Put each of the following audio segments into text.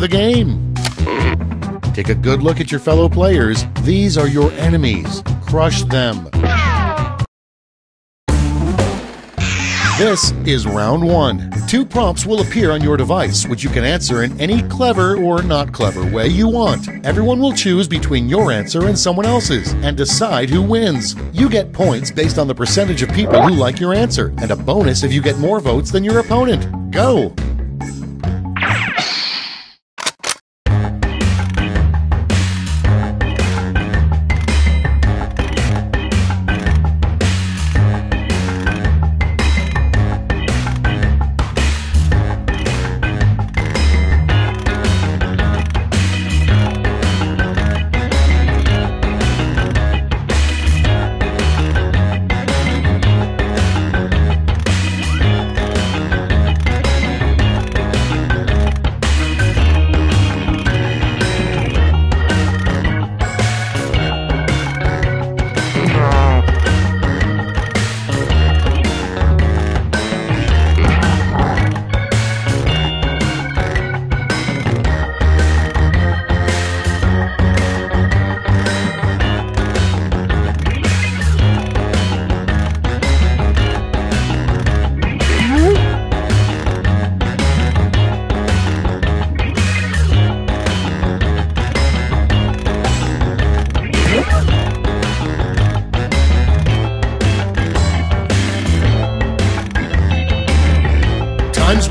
The game. Take a good look at your fellow players. These are your enemies. Crush them. This is round one. Two prompts will appear on your device, which you can answer in any clever or not clever way you want. Everyone will choose between your answer and someone else's and decide who wins. You get points based on the percentage of people who like your answer, and a bonus if you get more votes than your opponent. Go!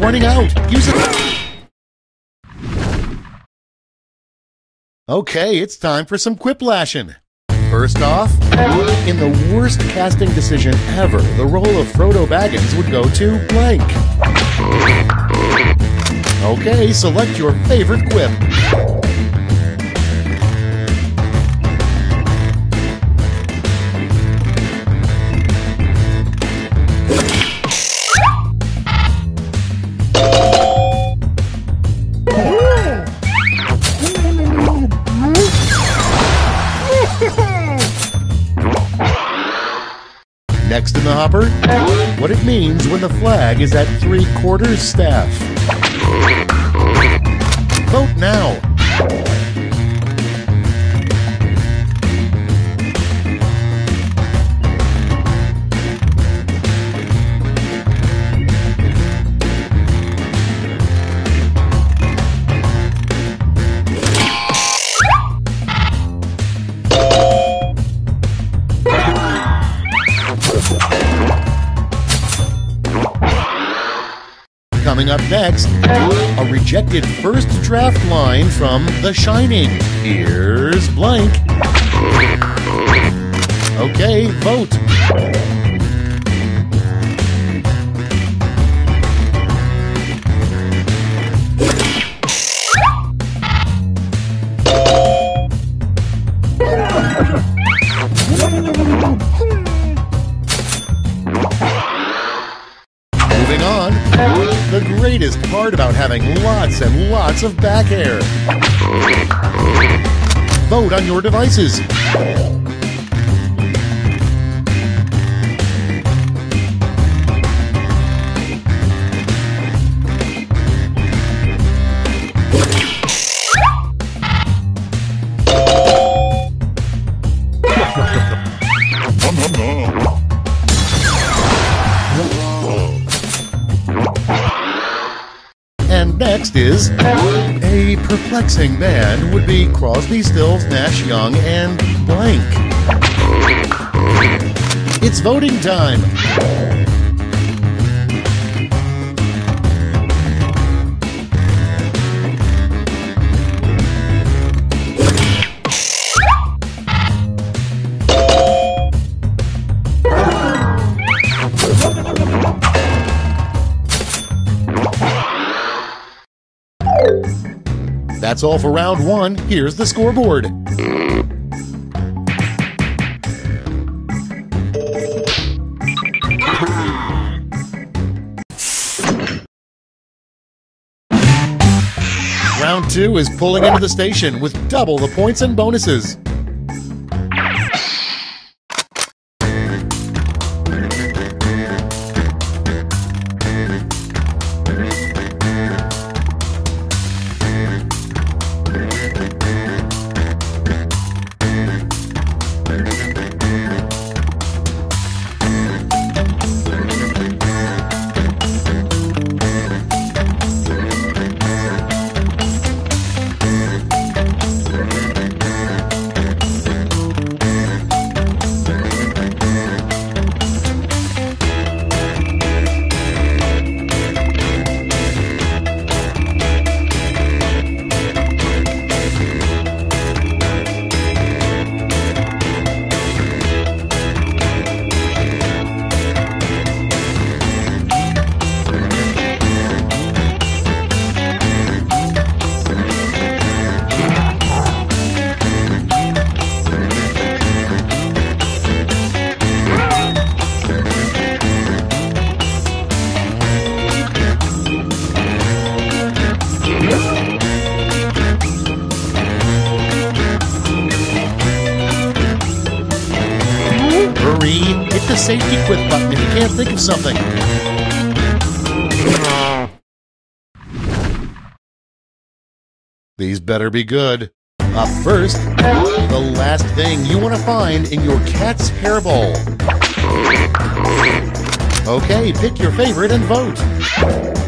Running out. Use it. Okay, it's time for some quiplashing. First off, in the worst casting decision ever, the role of Frodo Baggins would go to blank. Okay, select your favorite quip. Hopper, what it means when the flag is at three quarters staff. Vote now. Next, a rejected first draft line from The Shining. Here's blank. Okay, vote. Having lots and lots of back hair. Vote on your devices. Is a perplexing Band would be Crosby, Stills, Nash, Young, and blank. It's voting time. That's all for round one. Here's the scoreboard. Round two is pulling into the station with double the points and bonuses. Think of something. These better be good. Up first, the last thing you want to find in your cat's hairball. Okay, pick your favorite and vote.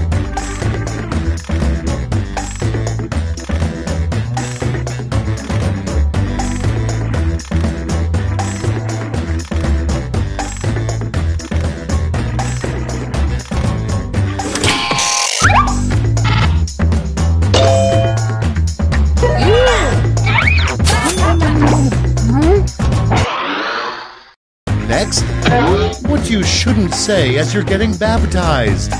Shouldn't say as you're getting baptized.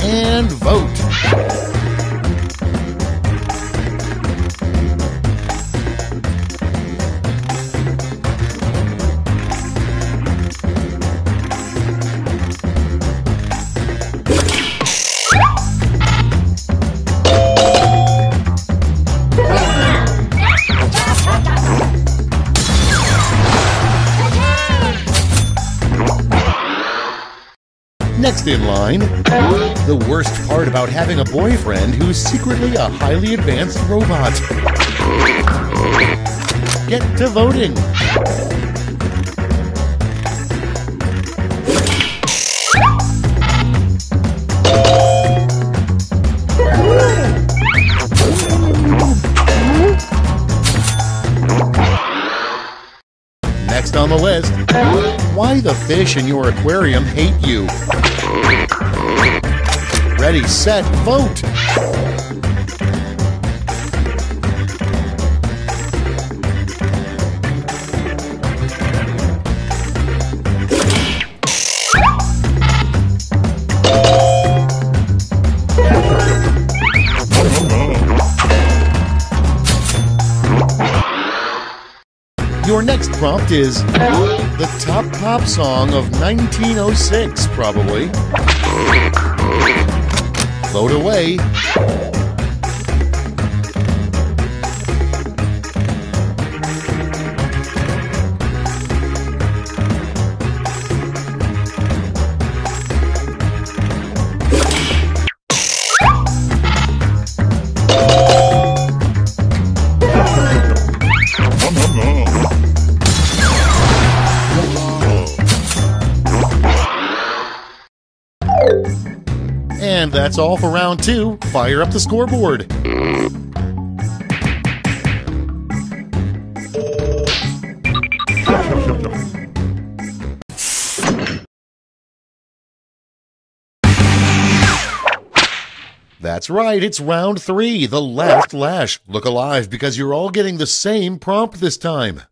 And vote. In line, the worst part about having a boyfriend who's secretly a highly advanced robot. Get to voting. Next on the list, why the fish in your aquarium hate you. Ready, set, vote! Prompt is the top pop song of 1906, probably. Vote away. That's all for round two. Fire up the scoreboard. That's right, it's round three, the last lash. Look alive because you're all getting the same prompt this time.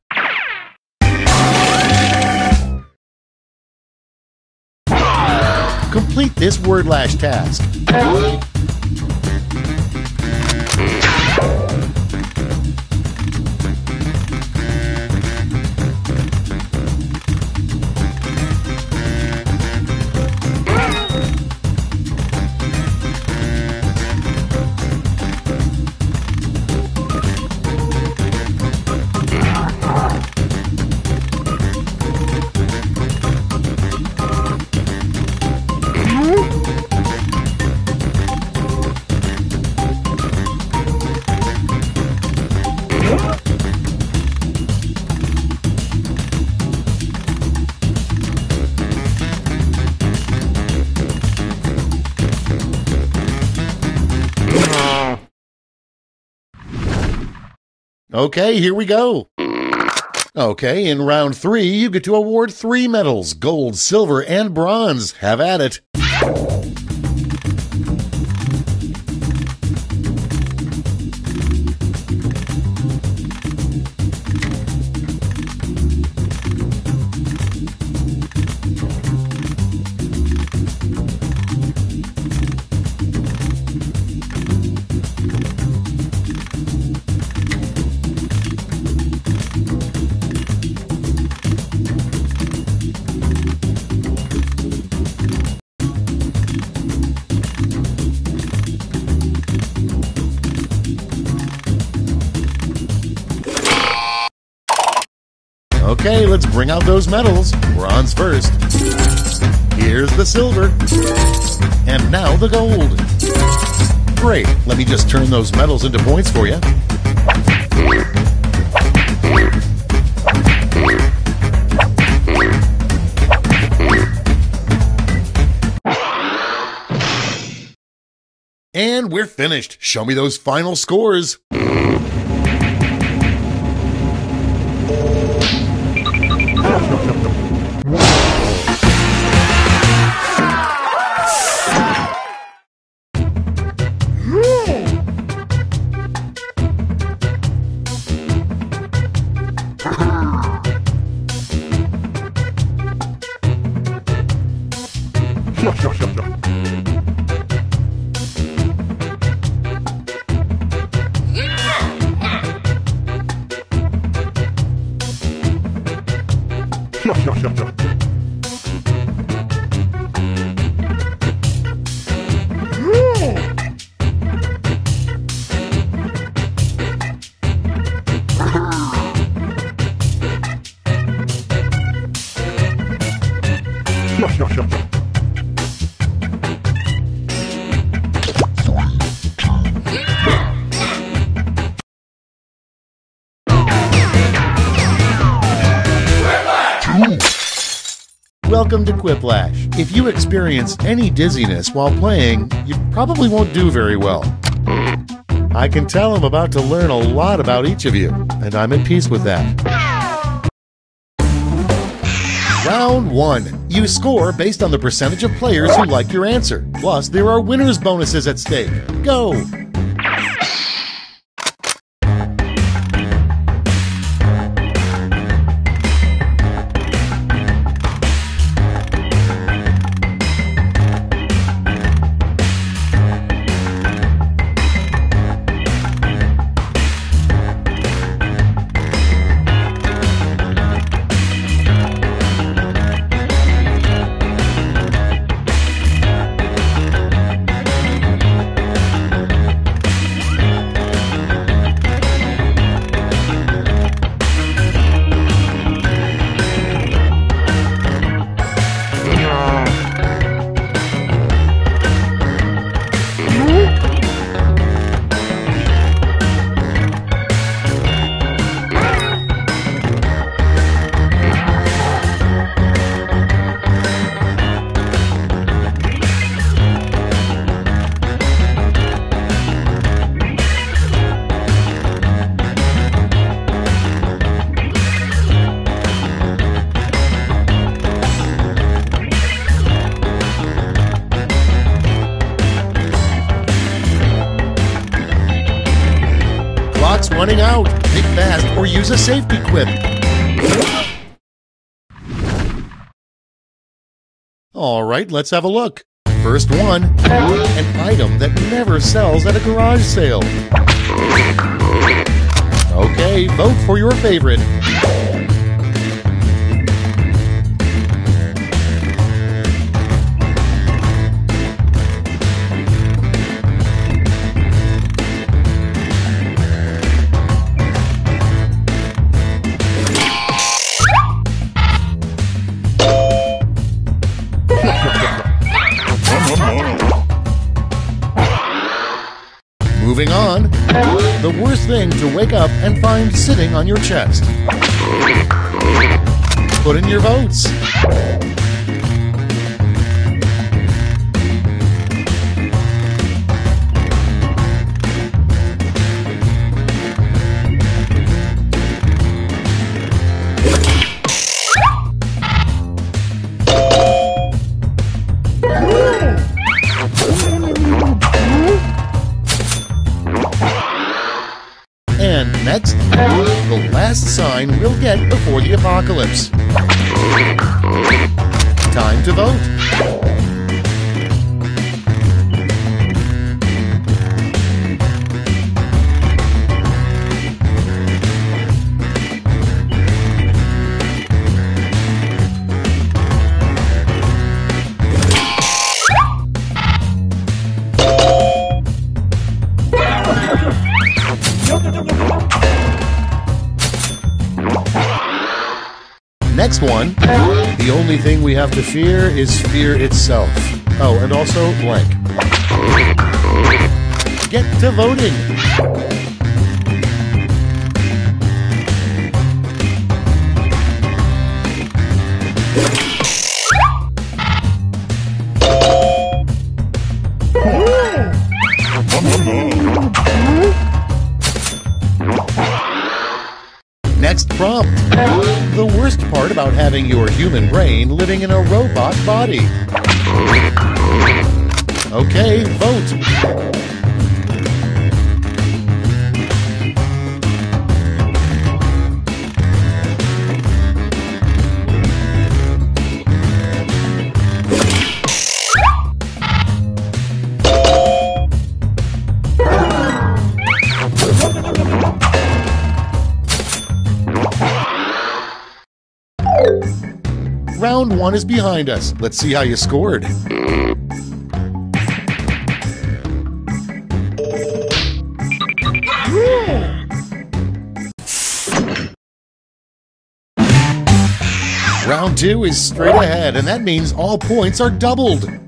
Complete this word lash task. Okay, here we go. Okay, in round three, you get to award three medals gold, silver, and bronze. Have at it. Bring out those medals. Bronze first. Here's the silver. And now the gold. Great. Let me just turn those medals into points for you. And we're finished. Show me those final scores. Welcome to Quiplash. If you experience any dizziness while playing, you probably won't do very well. I can tell I'm about to learn a lot about each of you, and I'm at peace with that. Round 1. You score based on the percentage of players who like your answer. Plus, there are winner's bonuses at stake. Go! A safety quip. All right, let's have a look. First one an item that never sells at a garage sale. Okay, vote for your favorite. The worst thing to wake up and find sitting on your chest. Put in your votes. Sign we'll get before the apocalypse. Time to vote. Next one. The only thing we have to fear is fear itself. Oh, and also blank. Get to voting. Having your human brain living in a robot body. Okay, vote. One is behind us. Let's see how you scored. Round two is straight ahead, and that means all points are doubled.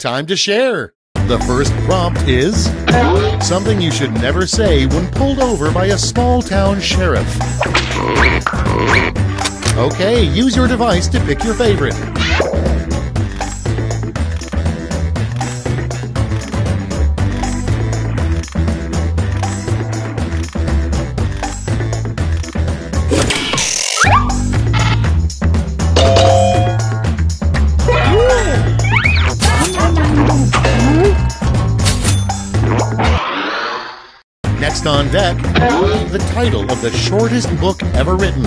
Time to share. The first prompt is something you should never say when pulled over by a small town sheriff. Okay, use your device to pick your favorite. On deck, the title of the shortest book ever written.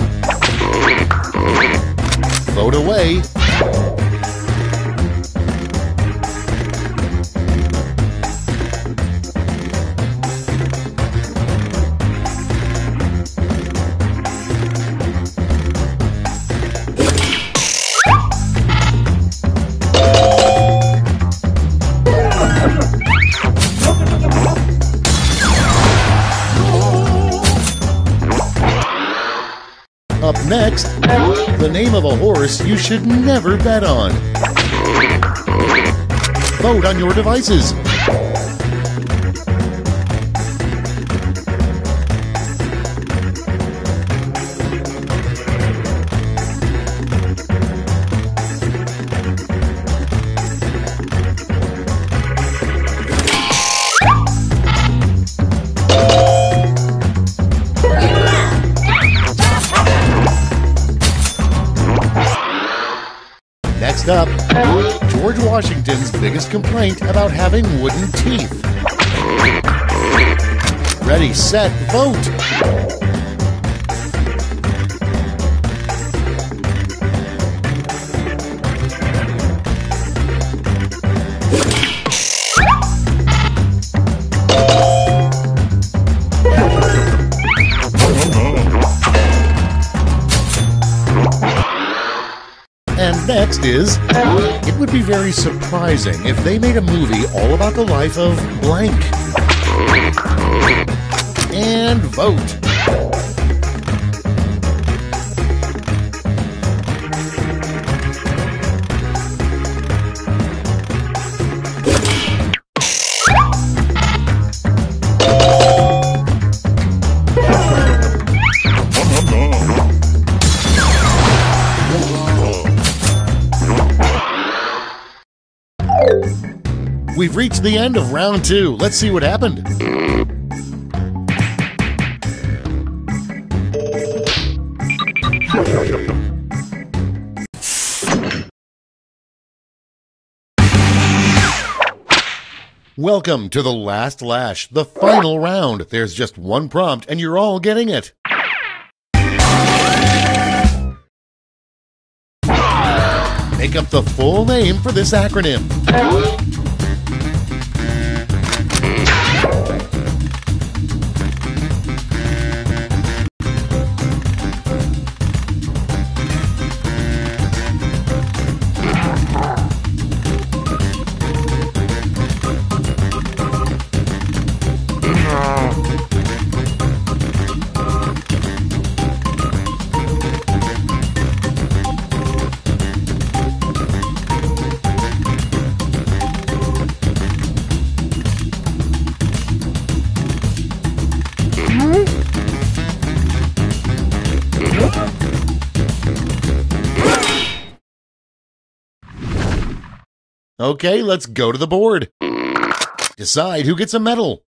Vote away. Next, the name of a horse you should never bet on. Vote on your devices. Next up, George Washington's biggest complaint about having wooden teeth. Ready, set, vote! Is it would be very surprising if they made a movie all about the life of blank. And vote. We've reached the end of round two. Let's see what happened. Welcome to the last lash, the final round. There's just one prompt and you're all getting it. Make up the full name for this acronym. Okay, let's go to the board. Decide who gets a medal.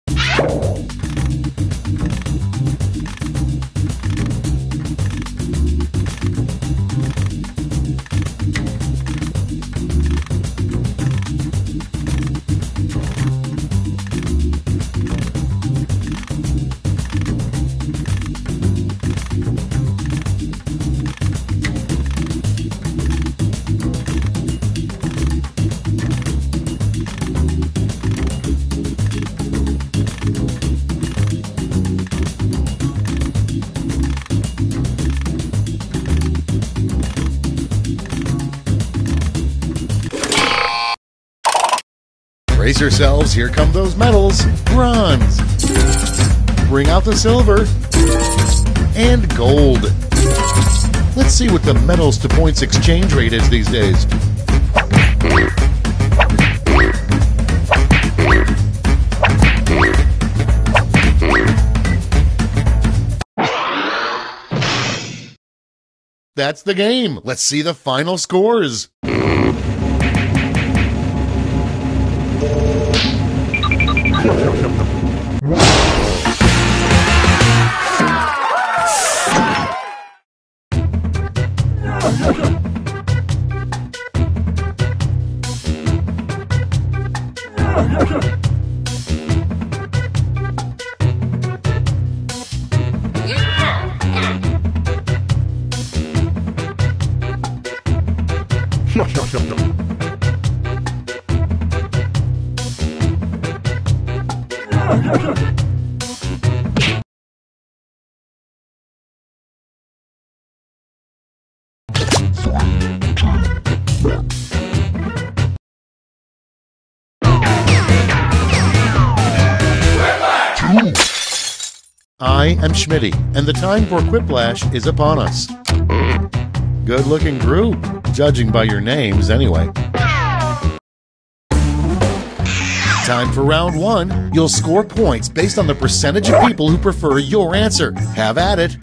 Brace yourselves, here come those medals. Bronze. Bring out the silver. And gold. Let's see what the medals to points exchange rate is these days. That's the game. Let's see the final scores. Am Schmitty, and the time for Quiplash is upon us. Good looking group, judging by your names, anyway. Time for round one. You'll score points based on the percentage of people who prefer your answer. Have at it.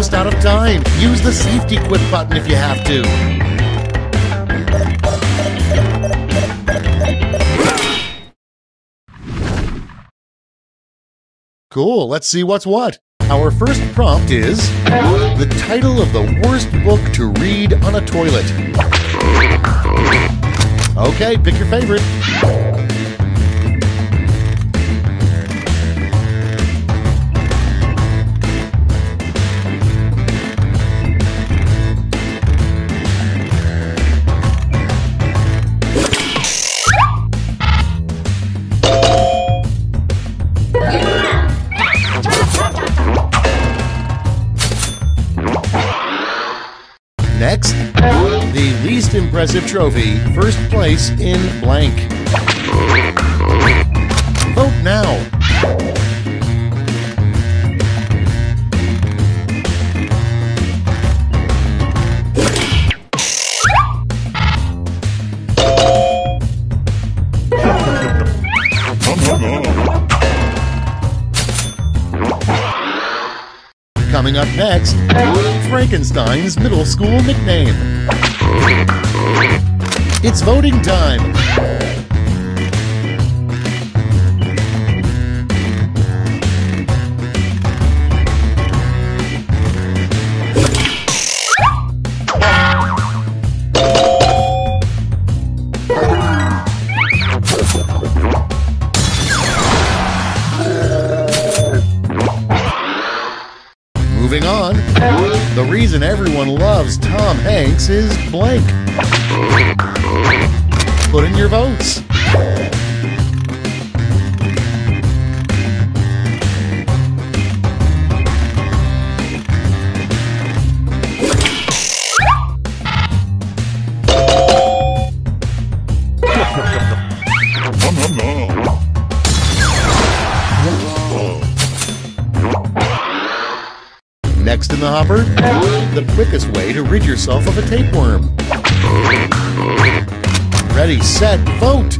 almost out of time. Use the safety quit button if you have to. Cool, let's see what's what. Our first prompt is the title of the worst book to read on a toilet. Okay, pick your favorite. Trophy, first place in blank. Vote now. Coming up next, Frankenstein's middle school nickname. It's voting time. The reason everyone loves Tom Hanks is blank. Put in your votes. In the hopper, the quickest way to rid yourself of a tapeworm. Ready, set, vote!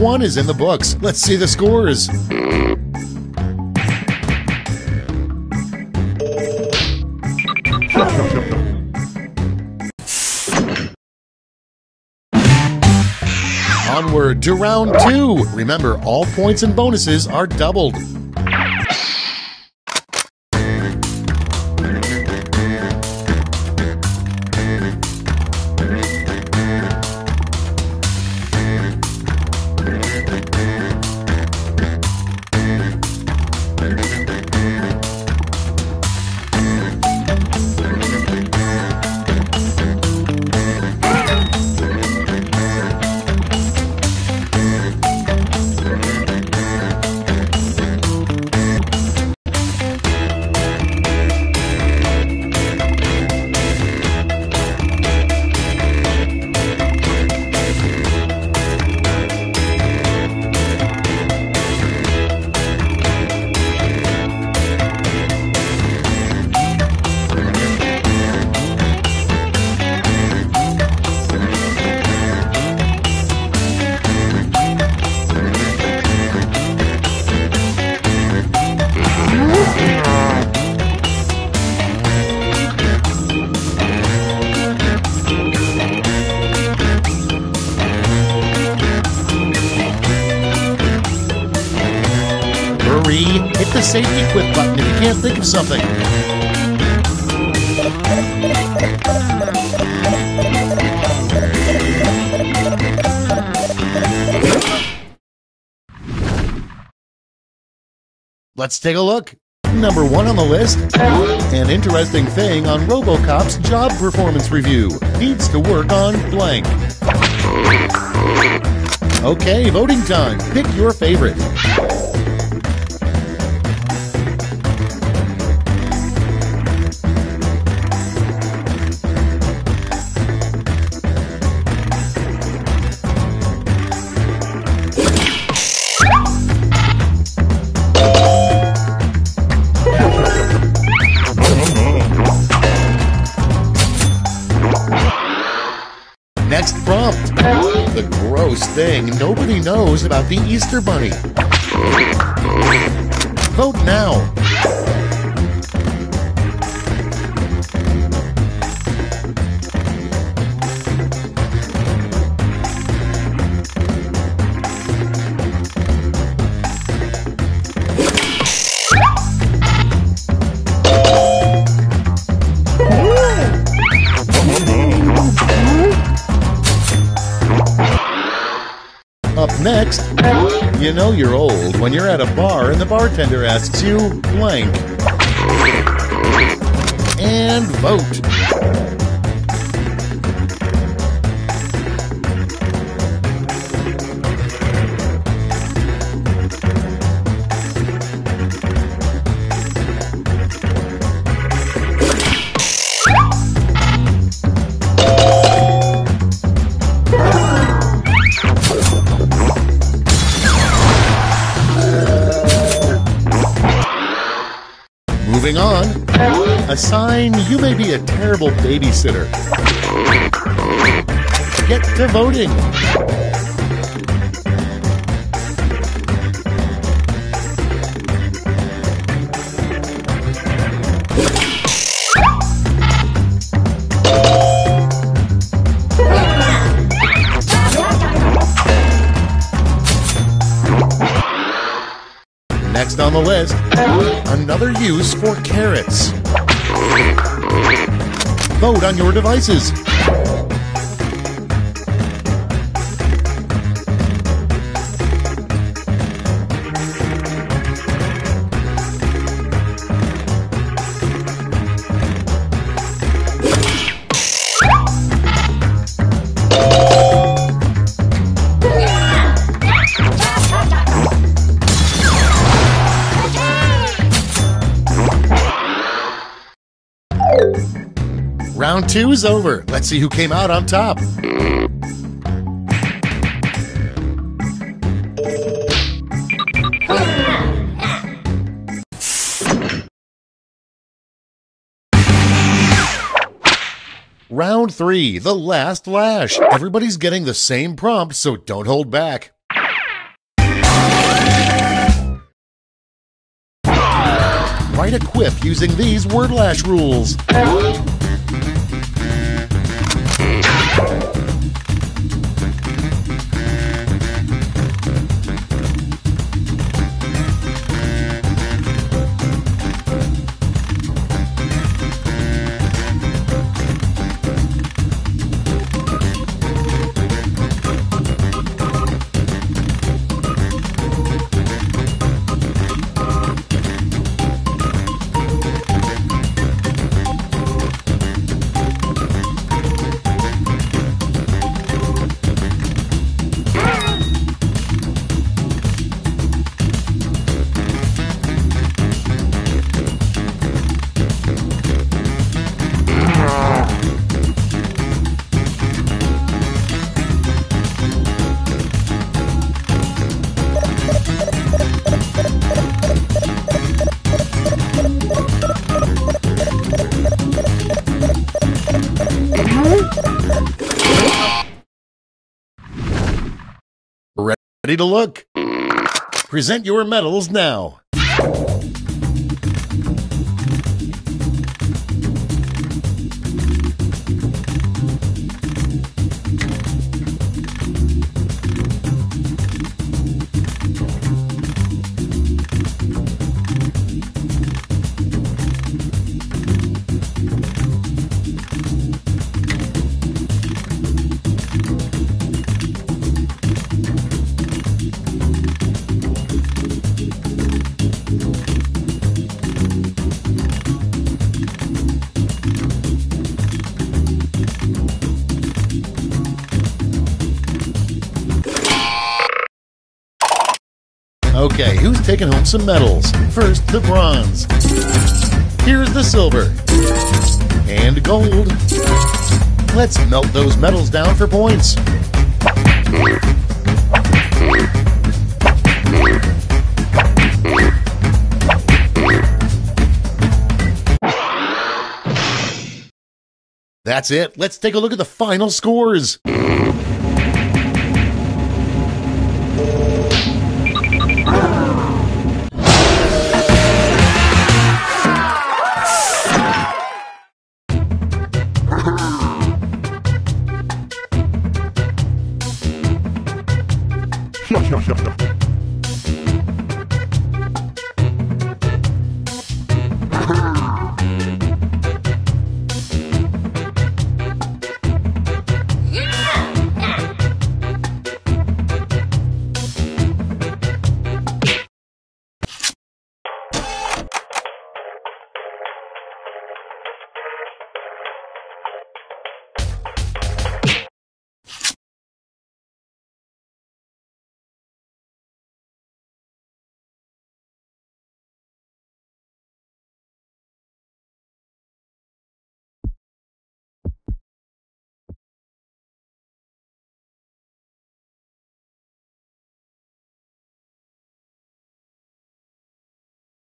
One is in the books. Let's see the scores. Onward to round two. Remember, all points and bonuses are doubled. Quit button if you can't think of something. Let's take a look. Number one on the list An interesting thing on Robocop's job performance review needs to work on blank. Okay, voting time. Pick your favorite. Thing nobody knows about the Easter Bunny. Vote now. Next, you know you're old when you're at a bar and the bartender asks you blank. And vote. A sign you may be a terrible babysitter. Get to voting. Next on the list, another use for carrots. Vote on your devices. Round two is over. Let's see who came out on top. Round three, the last lash. Everybody's getting the same prompt, so don't hold back. Write a quip using these word lash rules. Ready to look? Present your medals now. Taking home some medals? First, the bronze. Here's the silver. And gold. Let's melt those medals down for points. That's it. Let's take a look at the final scores.